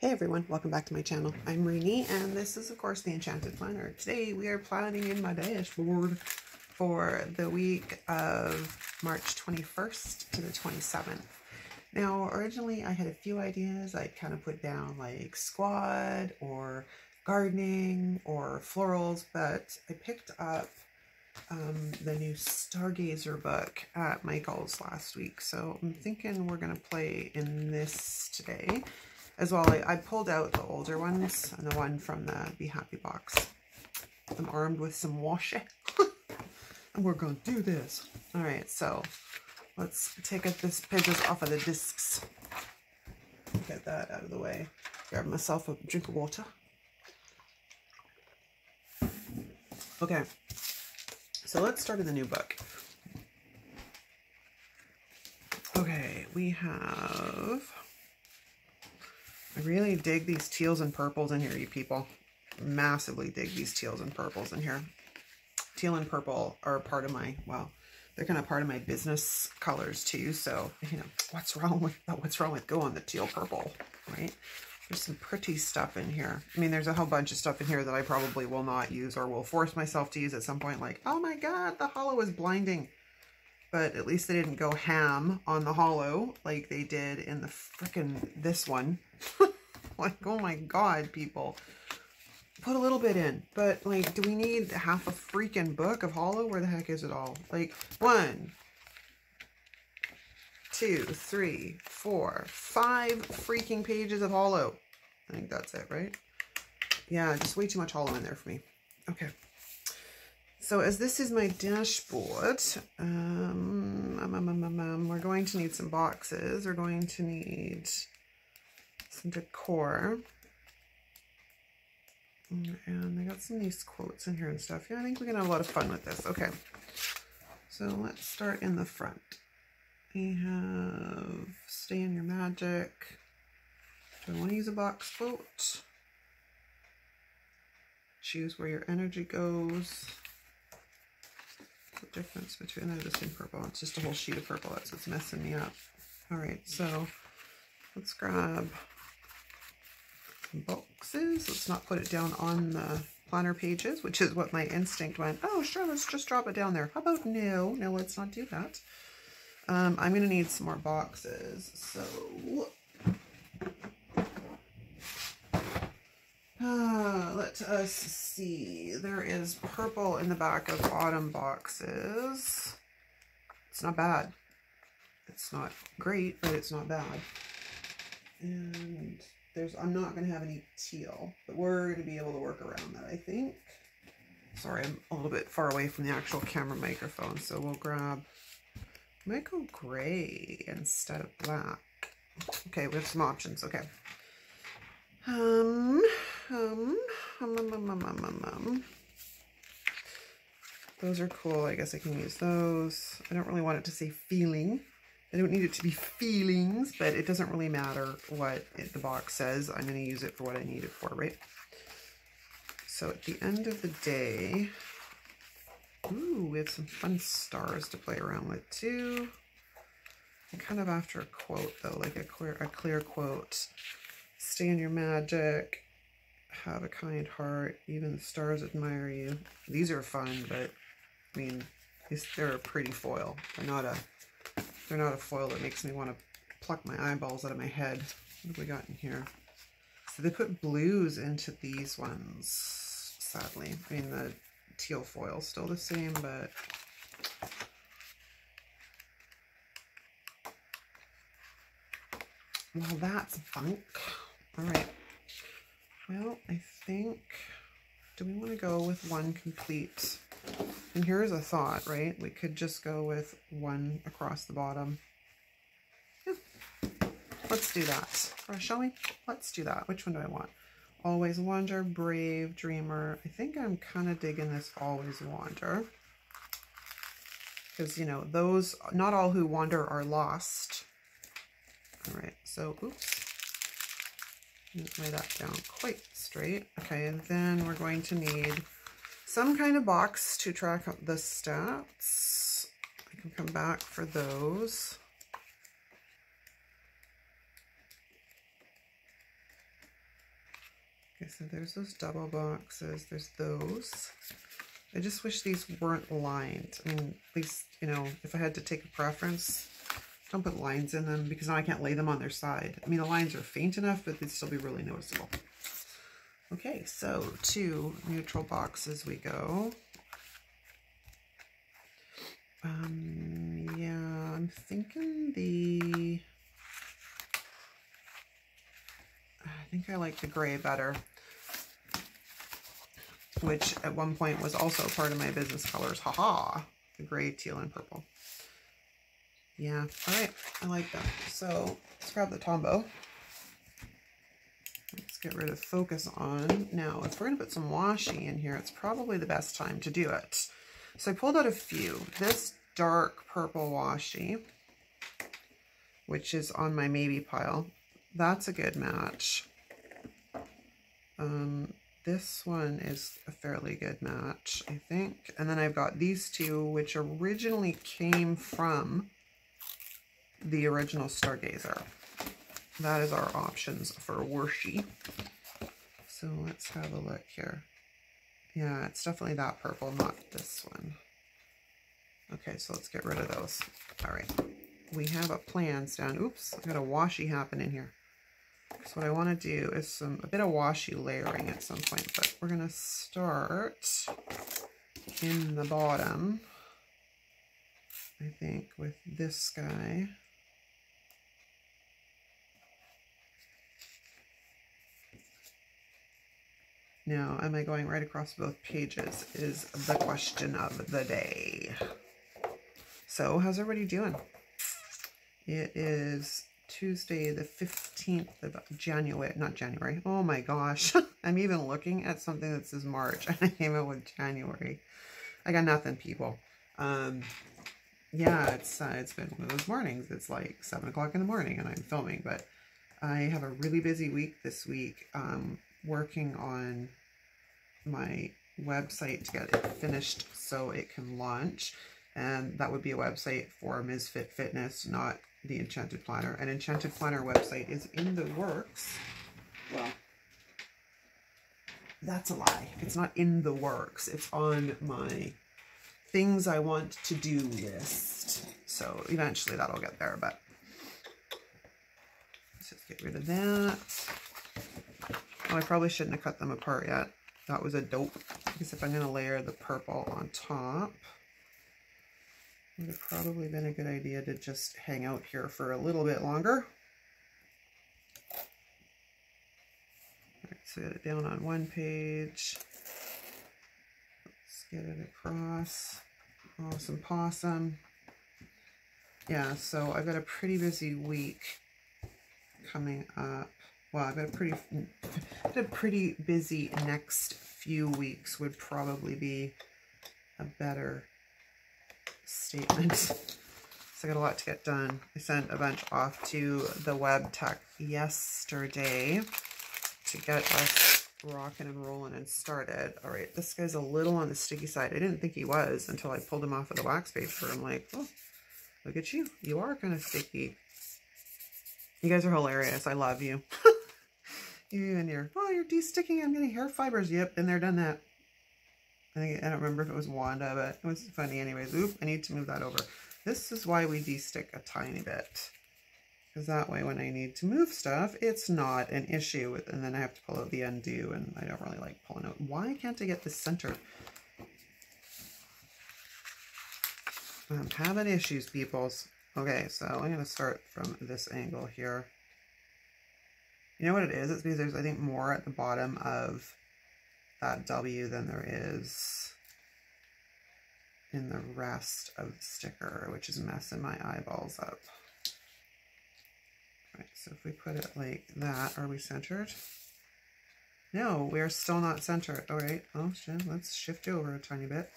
Hey everyone, welcome back to my channel. I'm Reenie and this is of course the Enchanted Planner. Today we are planning in my dashboard for the week of March 21st to the 27th. Now originally I had a few ideas. I kind of put down like squad or gardening or florals, but I picked up um, the new Stargazer book at Michael's last week. So I'm thinking we're going to play in this today as well. I, I, pulled out the older ones and the one from the Be Happy box. I'm armed with some washi. and we're going to do this. All right, so let's take up this pages off of the discs. Get that out of the way. Grab myself a drink of water. Okay, so let's start in the new book. Okay, we have I really dig these teals and purples in here, you people. Massively dig these teals and purples in here. Teal and purple are part of my, well, they're kind of part of my business colors too. So, you know, what's wrong with, what's wrong with going the teal purple, right? There's some pretty stuff in here. I mean, there's a whole bunch of stuff in here that I probably will not use or will force myself to use at some point. Like, oh my God, the hollow is blinding but at least they didn't go ham on the hollow like they did in the freaking this one. like, oh my god, people. Put a little bit in, but like, do we need half a freaking book of hollow? Where the heck is it all? Like, one, two, three, four, five freaking pages of hollow. I think that's it, right? Yeah, just way too much hollow in there for me. Okay. So as this is my dashboard, um, um, um, um, we're going to need some boxes. We're going to need some decor. And I got some nice quotes in here and stuff. Yeah, I think we're going to have a lot of fun with this. Okay. So let's start in the front. We have Stay in Your Magic. Do I want to use a box quote? Choose where your energy goes the difference between, they're the same purple. It's just a whole sheet of purple. That's what's messing me up. All right, so let's grab some boxes. Let's not put it down on the planner pages, which is what my instinct went, oh, sure, let's just drop it down there. How about no? No, let's not do that. Um, I'm going to need some more boxes. So let us see. There is purple in the back of autumn boxes. It's not bad. It's not great, but it's not bad. And there's, I'm not going to have any teal, but we're going to be able to work around that, I think. Sorry, I'm a little bit far away from the actual camera microphone, so we'll grab, go gray instead of black. Okay, we have some options, okay. Um, um, um, um, um, um, um, Those are cool. I guess I can use those. I don't really want it to say feeling. I don't need it to be feelings, but it doesn't really matter what it, the box says. I'm going to use it for what I need it for, right? So at the end of the day, ooh, we have some fun stars to play around with too. I'm kind of after a quote though, like a clear, a clear quote. Stay in your magic. Have a kind heart. Even the stars admire you. These are fun, but I mean, they're a pretty foil. They're not a they're not a foil that makes me want to pluck my eyeballs out of my head. What have we got in here? So they put blues into these ones, sadly. I mean, the teal foil is still the same, but... Well, that's bunk. All right. Well, I think, do we want to go with one complete? And here's a thought, right? We could just go with one across the bottom. Yeah. Let's do that. Or shall we? Let's do that. Which one do I want? Always Wander, Brave, Dreamer. I think I'm kind of digging this Always Wander. Because, you know, those, not all who wander are lost. All right, so, oops lay that down quite straight. Okay, and then we're going to need some kind of box to track the stats. I can come back for those. Okay, so there's those double boxes. There's those. I just wish these weren't lined. I mean, at least, you know, if I had to take a preference, don't put lines in them because now I can't lay them on their side. I mean, the lines are faint enough, but they'd still be really noticeable. Okay, so two neutral boxes we go. Um, yeah, I'm thinking the... I think I like the gray better which at one point was also part of my business colors. Haha, the gray, teal, and purple. Yeah, all right, I like that. So let's grab the Tombow. Let's get rid of focus on. Now, if we're gonna put some washi in here, it's probably the best time to do it. So I pulled out a few. This dark purple washi, which is on my maybe pile, that's a good match. Um, this one is a fairly good match, I think. And then I've got these two, which originally came from the original Stargazer. That is our options for washi. So let's have a look here. Yeah, it's definitely that purple, not this one. Okay, so let's get rid of those. All right, we have a plan stand. Oops, I got a washi happening here. So what I want to do is some a bit of washi layering at some point, but we're going to start in the bottom, I think, with this guy. Now, am I going right across both pages is the question of the day. So, how's everybody doing? It is Tuesday, the 15th of January, not January. Oh my gosh. I'm even looking at something that says March and I came out with January. I got nothing, people. Um, yeah, it's, uh, it's been one of those mornings. It's like seven o'clock in the morning and I'm filming, but I have a really busy week this week, um, working on my website to get it finished so it can launch. And that would be a website for Misfit Fitness, not the Enchanted Planner. An Enchanted Planner website is in the works. Well, that's a lie. It's not in the works. It's on my things I want to do list. So eventually that'll get there, but let's just get rid of that. Oh, I probably shouldn't have cut them apart yet. That was a dope. If I'm going to layer the purple on top, would have probably been a good idea to just hang out here for a little bit longer. All right, so get it down on one page. Let's get it across. Awesome some possum. Yeah, so I've got a pretty busy week coming up. Well, I've got a pretty, a pretty busy next few weeks would probably be a better statement. so I got a lot to get done. I sent a bunch off to the web tech yesterday to get us rocking and rolling and started. All right, this guy's a little on the sticky side. I didn't think he was until I pulled him off of the wax paper. I'm like, oh, look at you. You are kind of sticky. You guys are hilarious. I love you. and your, oh, you're de-sticking. I'm getting hair fibers. Yep, been there, done that. I think, I don't remember if it was Wanda, but it was funny anyways. Oop, I need to move that over. This is why we de-stick a tiny bit. Because that way when I need to move stuff, it's not an issue. With, and then I have to pull out the Undu, and I don't really like pulling out. Why can't I get this centered? I'm having issues, peoples. Okay, so I'm going to start from this angle here. You know what it is? It's because there's, I think, more at the bottom of that W than there is in the rest of the sticker, which is messing my eyeballs up. All right, so if we put it like that, are we centered? No, we're still not centered. All right, oh, let's shift over a tiny bit.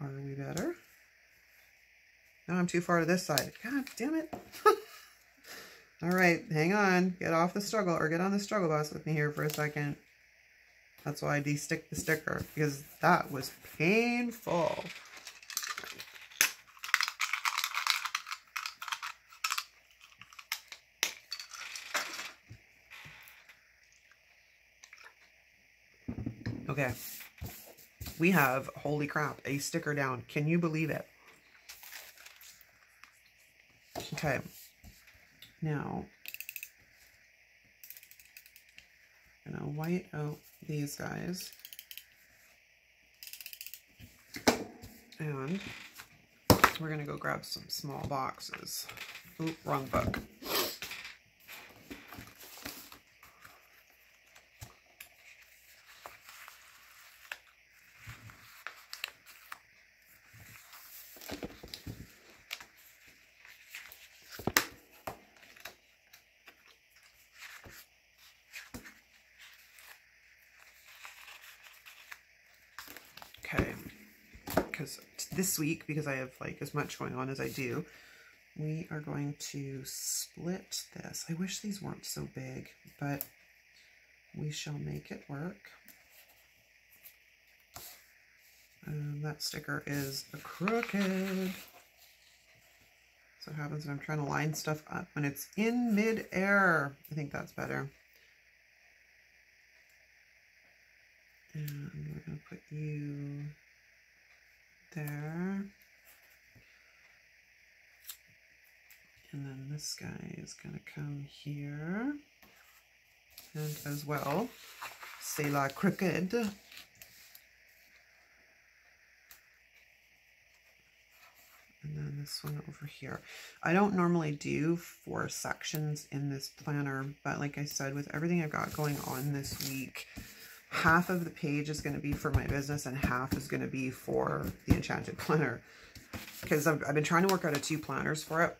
Are we better? I'm too far to this side. God damn it. All right, hang on. Get off the struggle or get on the struggle bus with me here for a second. That's why I de-stick the sticker because that was painful. Okay. We have, holy crap, a sticker down. Can you believe it? Okay. Now, I'm going to white out these guys. And we're going to go grab some small boxes. Oop, wrong book. Okay, because this week, because I have like as much going on as I do, we are going to split this. I wish these weren't so big, but we shall make it work. And that sticker is crooked. So it happens when I'm trying to line stuff up when it's in mid-air. I think that's better. And we're going to put you there. And then this guy is going to come here. And as well, c'est la crooked. And then this one over here. I don't normally do four sections in this planner, but like I said, with everything I've got going on this week, half of the page is going to be for my business and half is going to be for the Enchanted Planner. Because I've, I've been trying to work out a two planners for it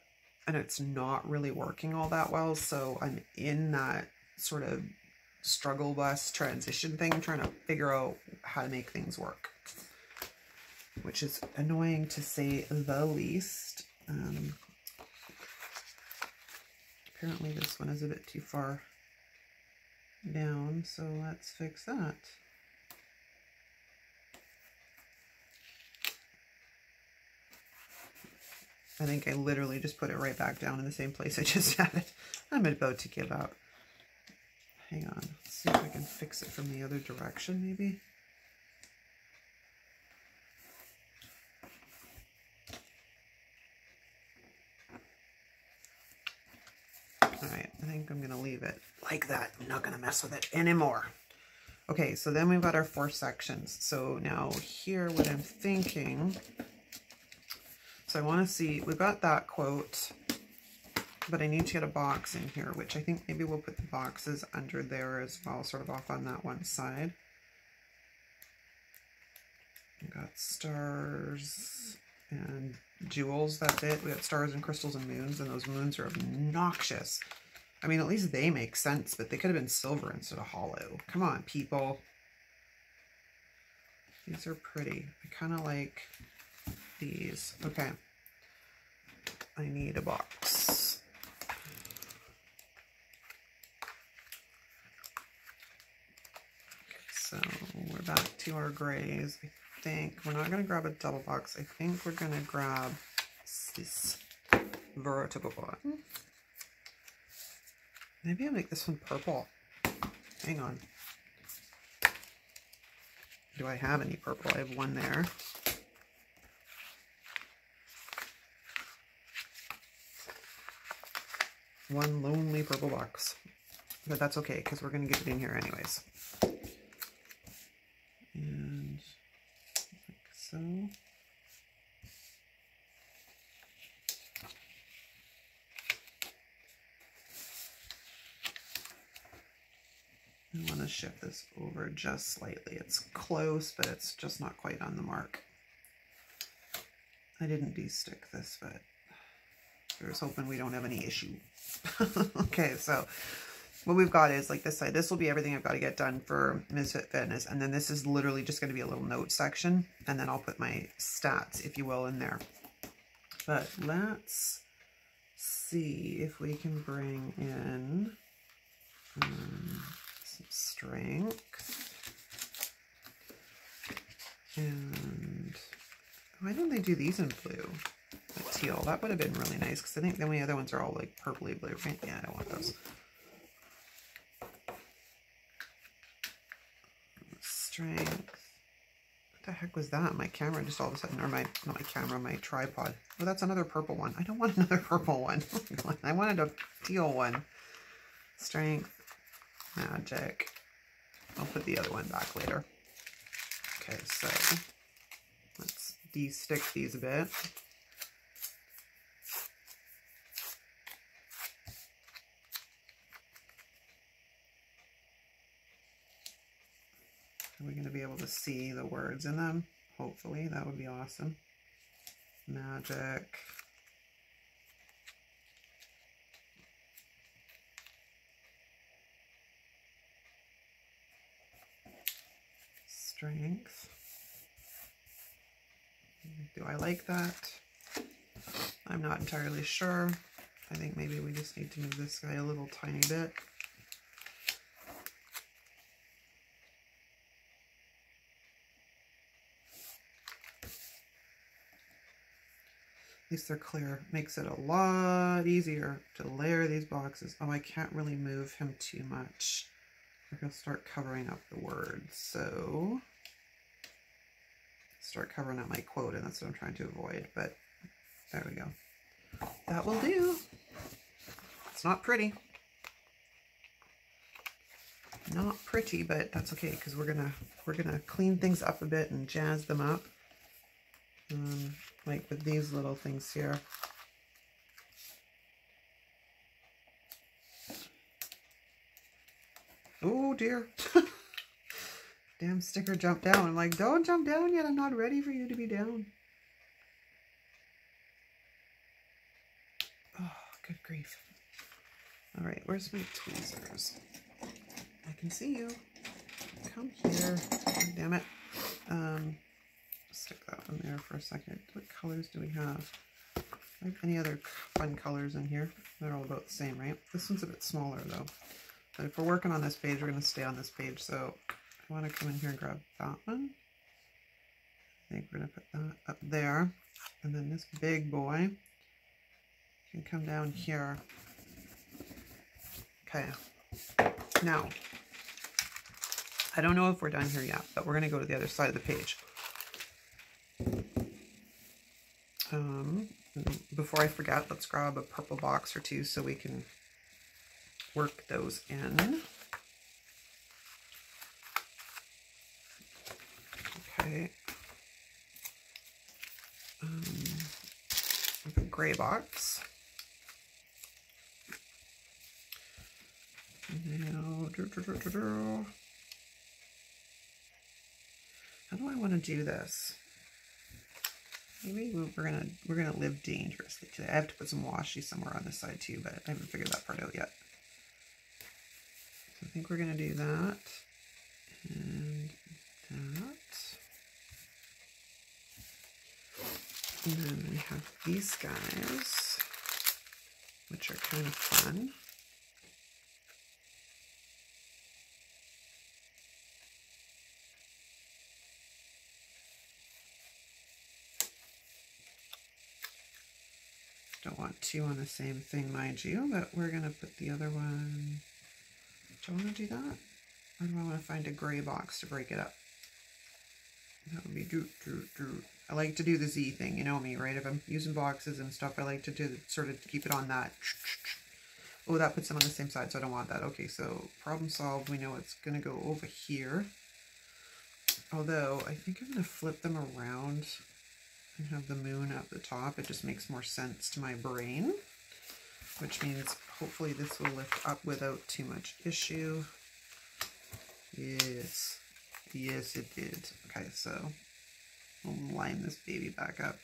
and it's not really working all that well. So I'm in that sort of struggle bus transition thing, trying to figure out how to make things work. Which is annoying to say the least. Um, apparently this one is a bit too far down, so let's fix that. I think I literally just put it right back down in the same place I just had it. I'm about to give up. Hang on, Let's see if I can fix it from the other direction maybe. Alright, I think I'm going to leave it like that. I'm not going to mess with it anymore. Okay, so then we've got our four sections. So now here, what I'm thinking, so I want to see, we've got that quote, but I need to get a box in here, which I think maybe we'll put the boxes under there as well, sort of off on that one side. We got stars and jewels, that's it. We got stars and crystals and moons, and those moons are obnoxious. I mean, at least they make sense, but they could have been silver instead of hollow. Come on, people. These are pretty. I kind of like these. Okay. I need a box. so we're back to our grays. I think we're not going to grab a double box. I think we're going to grab this veritable one. Maybe I'll make this one purple. Hang on. Do I have any purple? I have one there. One lonely purple box. But that's okay, because we're going to get it in here anyways. And like so. I this over just slightly. It's close, but it's just not quite on the mark. I didn't de-stick this, but here's hoping we don't have any issue. okay, so what we've got is like this side. This will be everything I've got to get done for Misfit Fitness. And then this is literally just going to be a little note section. And then I'll put my stats, if you will, in there. But let's see if we can bring in... Um, strength. And oh, why don't they do these in blue? Like teal. That would have been really nice because I think the other ones are all like purpley blue. Yeah, I don't want those. strength. What the heck was that? My camera just all of a sudden, or my, not my camera, my tripod. Oh, that's another purple one. I don't want another purple one. I wanted a teal one. Strength, magic. I'll put the other one back later. Okay, so let's de-stick these a bit. Are we going to be able to see the words in them? Hopefully, that would be awesome. Magic. Strength. Do I like that? I'm not entirely sure. I think maybe we just need to move this guy a little tiny bit. At least they're clear. Makes it a lot easier to layer these boxes. Oh, I can't really move him too much. Or he'll start covering up the words. So, start covering up my quote, and that's what I'm trying to avoid. But there we go. That will do. It's not pretty. Not pretty, but that's okay because we're gonna we're gonna clean things up a bit and jazz them up. Um, like with these little things here. Oh dear. Damn sticker jumped down. I'm like, don't jump down yet. I'm not ready for you to be down. Oh, good grief. All right, where's my tweezers? I can see you. Come here. Damn it. Um, stick that one there for a second. What colors do we have? Like any other fun colors in here? They're all about the same, right? This one's a bit smaller though. But if we're working on this page, we're going to stay on this page. So I want to come in here and grab that one. I think we're going to put that up there. And then this big boy can come down here. Okay. Now, I don't know if we're done here yet, but we're going to go to the other side of the page. Um, before I forget, let's grab a purple box or two so we can work those in. Okay. Um, gray box. Now, how do I want to do this? Maybe we're gonna we're gonna live dangerously today. I have to put some washi somewhere on this side too, but I haven't figured that part out yet. I think we're gonna do that and that. And then we have these guys, which are kind of fun. Don't want two on the same thing, mind you, but we're going to put the other one. Do I want to do that? Or do I want to find a gray box to break it up? That would be do, do, do. I like to do the Z thing, you know me, right? If I'm using boxes and stuff, I like to do sort of keep it on that. Oh, that puts them on the same side, so I don't want that. Okay, so problem solved. We know it's going to go over here. Although, I think I'm going to flip them around and have the moon at the top. It just makes more sense to my brain, which means hopefully this will lift up without too much issue. Yes, yes it did. Okay, so we'll line this baby back up.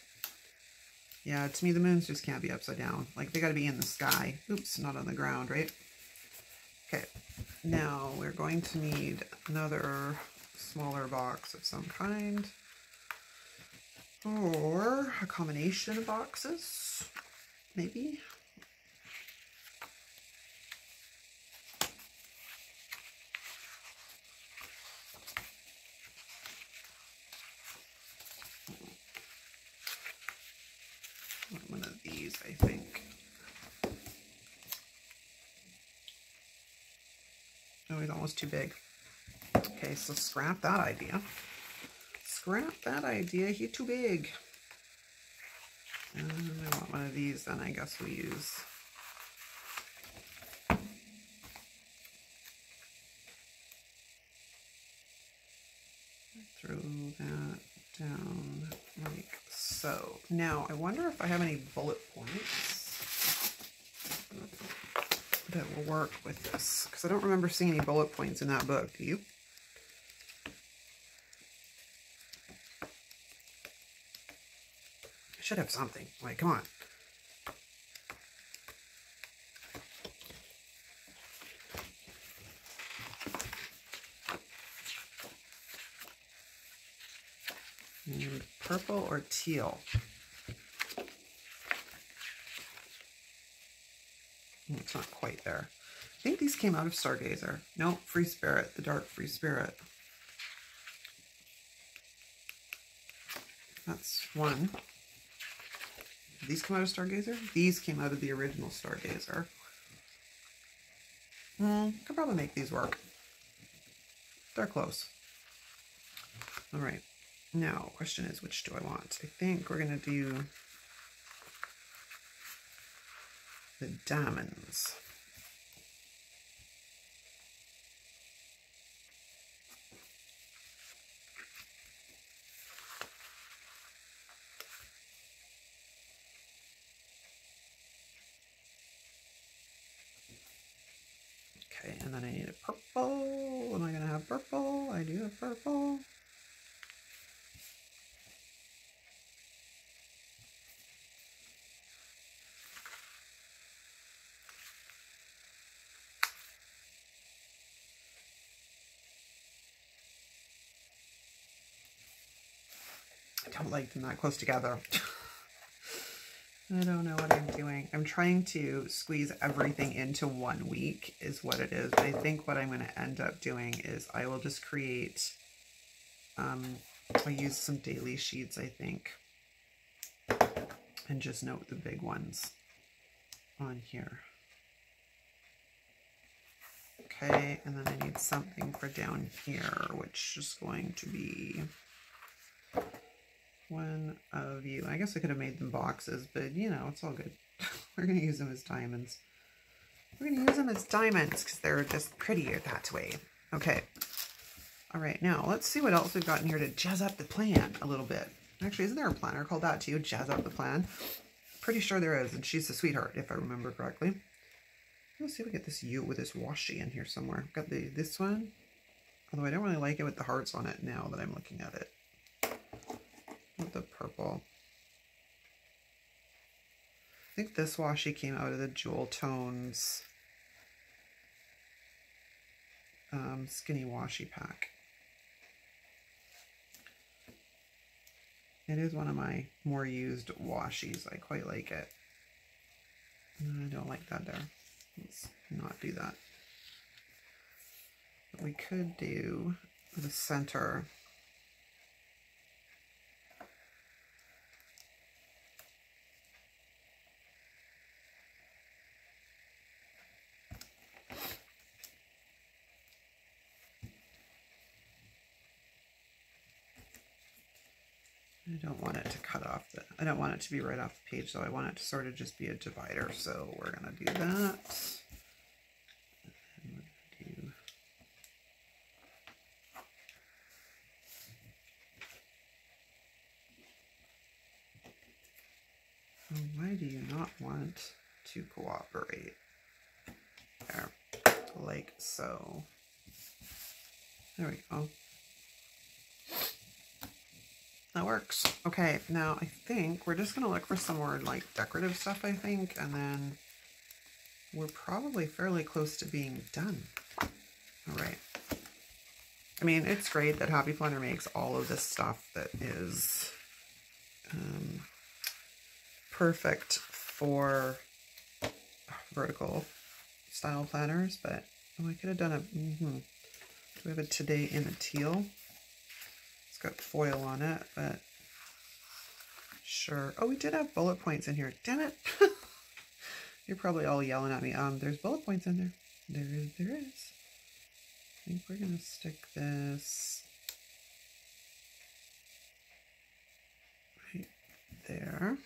Yeah, to me the moons just can't be upside down. Like they gotta be in the sky. Oops, not on the ground, right? Okay, now we're going to need another smaller box of some kind or a combination of boxes, maybe. One of these, I think. Oh, he's almost too big. Okay, so scrap that idea. Scrap that idea. He's too big. And I want one of these, then I guess we use throw that down like so. Now, I wonder if I have any bullet points that will work with this, because I don't remember seeing any bullet points in that book. Do you? I should have something. Like, come on. Purple or teal? Hmm, it's not quite there. I think these came out of Stargazer. No, Free Spirit, the Dark Free Spirit. That's one. these come out of Stargazer? These came out of the original Stargazer. Hmm, could probably make these work. They're close. All right. Now, question is, which do I want? I think we're going to do the diamonds. Okay, and then I need a purple. Am I going to have purple? I do have purple. don't like them that close together. I don't know what I'm doing. I'm trying to squeeze everything into one week is what it is. I think what I'm going to end up doing is I will just create, um, I use some daily sheets, I think, and just note the big ones on here. Okay, and then I need something for down here, which is going to be one of you. I guess I could have made them boxes, but you know, it's all good. We're going to use them as diamonds. We're going to use them as diamonds because they're just prettier that way. Okay. All right, now let's see what else we've got in here to jazz up the plan a little bit. Actually, isn't there a planner called that too? Jazz up the plan. Pretty sure there is, and she's a sweetheart, if I remember correctly. Let's see if we get this U with this washi in here somewhere. Got the this one. Although I don't really like it with the hearts on it now that I'm looking at it with the purple. I think this washi came out of the Jewel Tones um, Skinny Washi Pack. It is one of my more used washies. I quite like it. I don't like that there. Let's not do that. But we could do the center I don't want it to cut off the, I don't want it to be right off the page, so I want it to sort of just be a divider. So we're going to do that. Oh, why do you not want to cooperate? There, like so. There we go. That works. Okay, now I think we're just going to look for some more like decorative stuff, I think, and then we're probably fairly close to being done. All right. I mean, it's great that Happy Planner makes all of this stuff that is um, perfect for vertical style planners, but oh, I could have done a, mm -hmm. do we have a today in a teal? Got foil on it, but sure. Oh, we did have bullet points in here. Damn it. You're probably all yelling at me. Um, there's bullet points in there. There is, there is. I think we're going to stick this right there.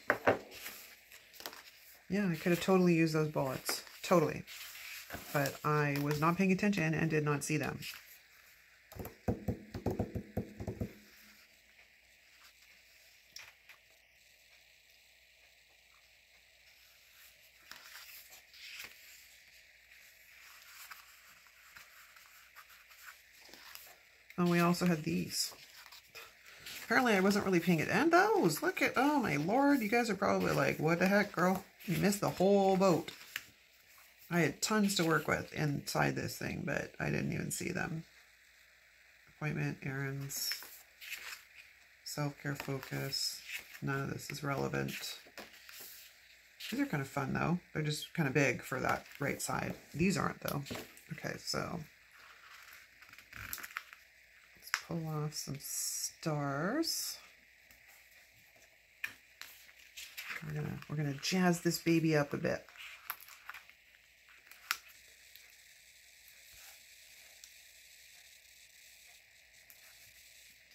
Yeah, I could have totally used those bullets. Totally. But I was not paying attention and did not see them. Also had these. Apparently I wasn't really paying it. And those, look at, oh my lord, you guys are probably like, what the heck, girl? You missed the whole boat. I had tons to work with inside this thing, but I didn't even see them. Appointment, errands, self-care focus. None of this is relevant. These are kind of fun though. They're just kind of big for that right side. These aren't though. Okay, so pull off some stars. We're gonna we're gonna jazz this baby up a bit.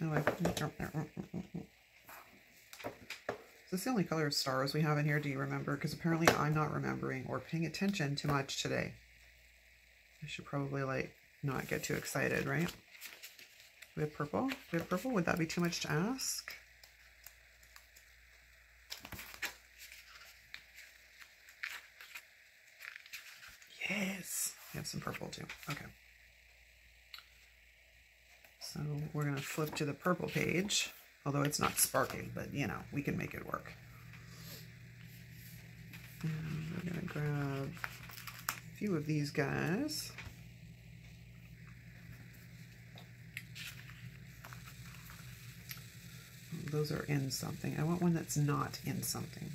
Oh, I, is this the only color of stars we have in here? Do you remember? Because apparently I'm not remembering or paying attention too much today. I should probably like not get too excited, right? We have purple? Have purple? Would that be too much to ask? Yes. We have some purple too. Okay. So we're going to flip to the purple page, although it's not sparkly, but you know, we can make it work. And we're going to grab a few of these guys. Those are in something. I want one that's not in something.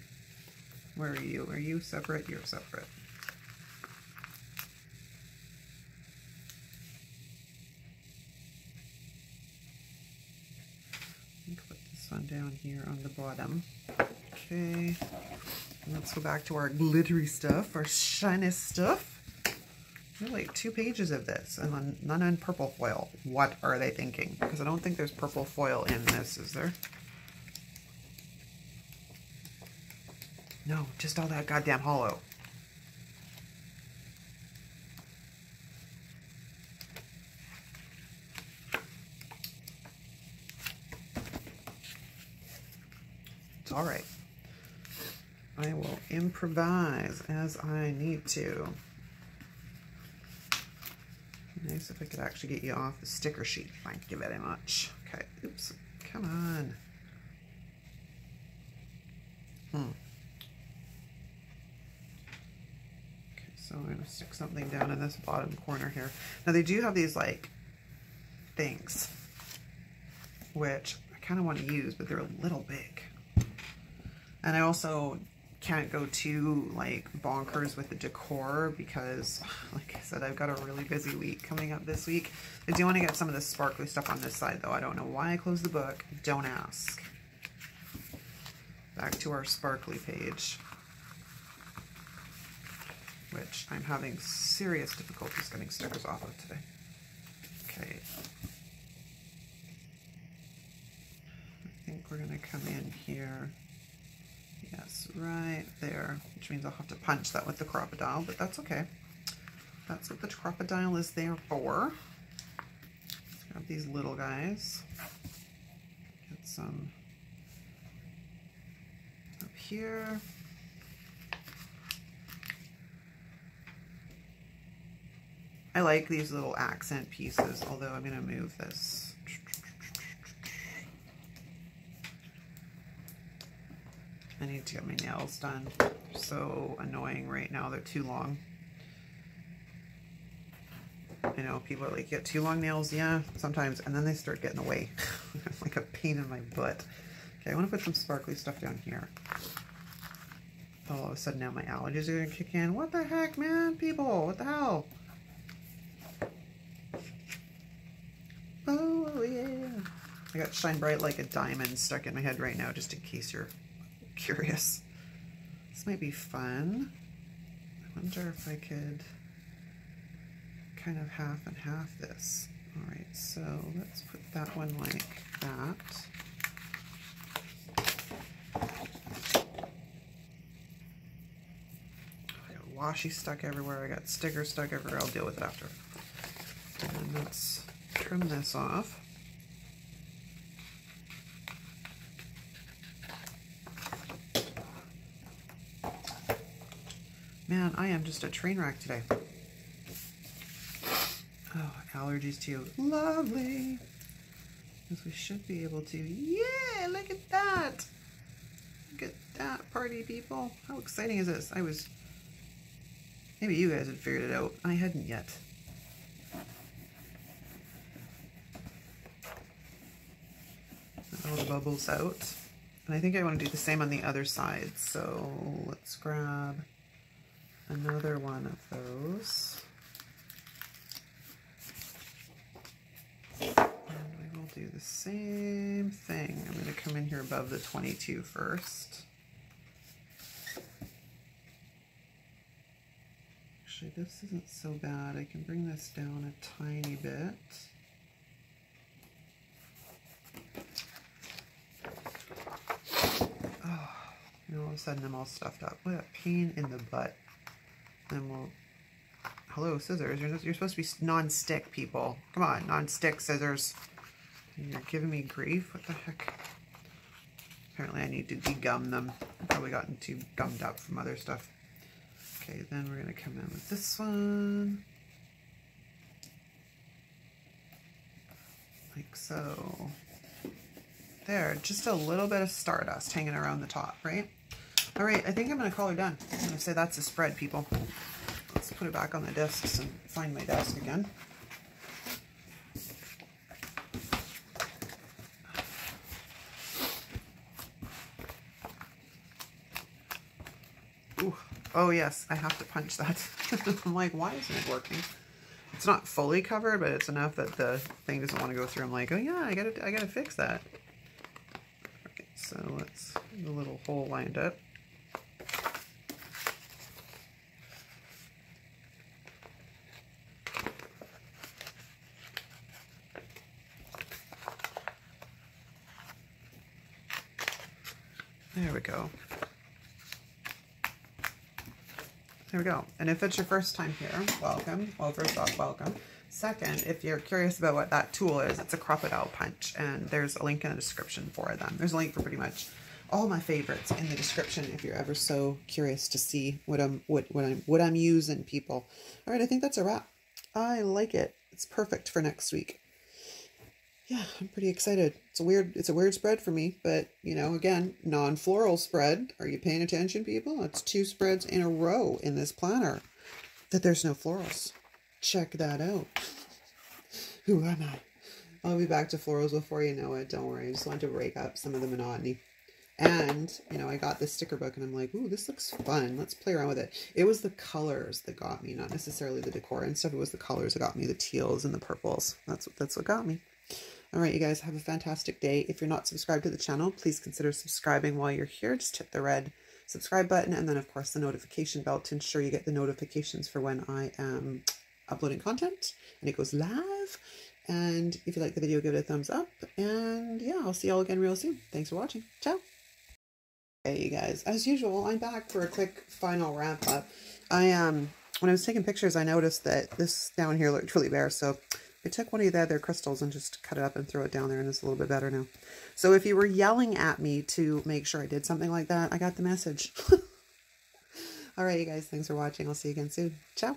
Where are you? Are you separate? You're separate. Put this one down here on the bottom. Okay. Let's go back to our glittery stuff, our shiny stuff. Like two pages of this and none on purple foil. What are they thinking? Because I don't think there's purple foil in this, is there? No, just all that goddamn hollow. It's all right. I will improvise as I need to. Nice if I could actually get you off the sticker sheet. Thank you very much. Okay, oops, come on. Hmm. Okay, So I'm going to stick something down in this bottom corner here. Now they do have these like things, which I kind of want to use, but they're a little big. And I also can't go too like bonkers with the decor because like I said, I've got a really busy week coming up this week. I do want to get some of the sparkly stuff on this side though. I don't know why I closed the book. Don't ask. Back to our sparkly page which I'm having serious difficulties getting stickers off of today. Okay. I think we're going to come in here. Yes, right there, which means I'll have to punch that with the crocodile, but that's okay. That's what the crocodile is there for. Let's grab these little guys. Get some up here. I like these little accent pieces, although I'm going to move this. I need to get my nails done. They're so annoying right now. They're too long. I know people are like, get too long nails. Yeah, sometimes. And then they start getting away. like a pain in my butt. Okay, I want to put some sparkly stuff down here. All of a sudden now my allergies are going to kick in. What the heck, man? People, what the hell? Oh, yeah. I got Shine Bright Like a Diamond stuck in my head right now, just in case you're curious. This might be fun. I wonder if I could kind of half and half this. All right, so let's put that one like that. I got washi stuck everywhere. I got sticker stuck everywhere. I'll deal with it after. And let's trim this off. Man, I am just a train wreck today. Oh, allergies too. Lovely. Because we should be able to. Yeah, look at that. Look at that, party people. How exciting is this? I was... Maybe you guys had figured it out. I hadn't yet. All the bubbles out. And I think I want to do the same on the other side. So let's grab another one of those. And we will do the same thing. I'm going to come in here above the 22 first. Actually, this isn't so bad. I can bring this down a tiny bit. Ah, oh, and all of a sudden I'm all stuffed up. What a pain in the butt. Then we'll... Hello, scissors. You're, you're supposed to be non-stick, people. Come on, non-stick scissors. You're giving me grief? What the heck? Apparently I need to degum them. I've probably gotten too gummed up from other stuff. Okay, then we're going to come in with this one. Like so. There, just a little bit of stardust hanging around the top, right? All right, I think I'm going to call her done. I'm going to say that's a spread, people. Let's put it back on the discs and find my desk again. Ooh. Oh yes, I have to punch that. I'm like, why isn't it working? It's not fully covered, but it's enough that the thing doesn't want to go through. I'm like, oh yeah, I gotta, I gotta fix that. So let's the little hole lined up. There we go. There we go. And if it's your first time here, welcome. Well, first off, welcome. Second, if you're curious about what that tool is, it's a Crop-A-Dile punch, and there's a link in the description for them. There's a link for pretty much all my favorites in the description if you're ever so curious to see what I'm what what I'm what I'm using, people. All right, I think that's a wrap. I like it. It's perfect for next week yeah, I'm pretty excited. It's a weird it's a weird spread for me, but you know, again, non-floral spread. Are you paying attention, people? It's two spreads in a row in this planner that there's no florals. Check that out. Who am I? I'll be back to florals before you know it. Don't worry. I just want to break up some of the monotony. And, you know, I got this sticker book and I'm like, ooh, this looks fun. Let's play around with it. It was the colors that got me, not necessarily the decor and stuff. It was the colors that got me, the teals and the purples. That's what, that's what got me. All right, you guys have a fantastic day. If you're not subscribed to the channel, please consider subscribing while you're here. Just hit the red subscribe button and then, of course, the notification bell to ensure you get the notifications for when I am uploading content and it goes live. And if you like the video, give it a thumbs up. And yeah, I'll see you all again real soon. Thanks for watching. Ciao. Hey, you guys. As usual, I'm back for a quick final wrap up. I um, when I was taking pictures, I noticed that this down here looked really bare, so I took one of the other crystals and just cut it up and throw it down there and it's a little bit better now. So if you were yelling at me to make sure I did something like that, I got the message. All right, you guys. Thanks for watching. I'll see you again soon. Ciao.